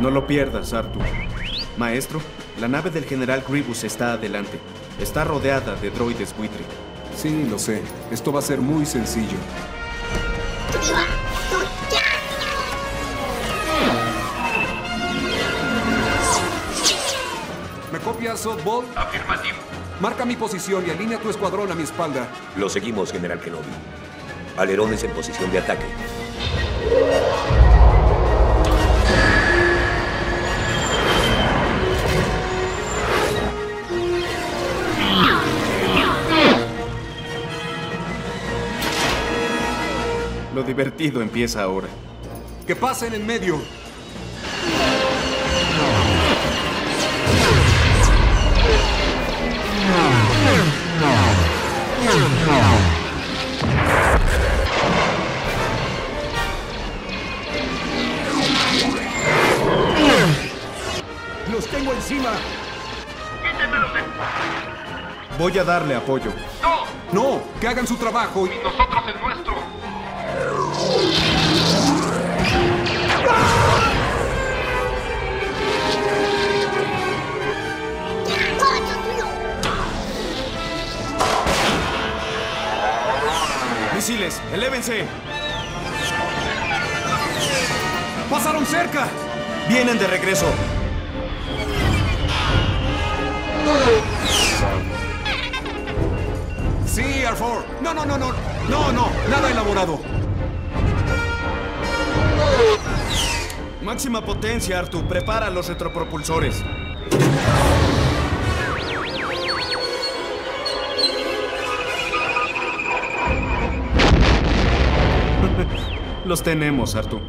No lo pierdas, Arthur. Maestro, la nave del general Grievous está adelante. Está rodeada de droides buitre. Sí, lo sé. Esto va a ser muy sencillo. ¿Me copias, Softball? Afirmativo. Marca mi posición y alinea tu escuadrón a mi espalda. Lo seguimos, General Kenobi. Alerones en posición de ataque. Lo divertido empieza ahora. ¡Que pasen en medio! ¡Los tengo encima! Voy a darle apoyo. ¡No! ¡Que hagan su trabajo! y- Nosotros el nuestro. Elévense. ¡Pasaron cerca! Vienen de regreso. ¡Sí, R4! ¡No, no, no, no! ¡No, no! ¡Nada elaborado! Máxima potencia, Arthur. Prepara los retropropulsores. Los tenemos, Arthur.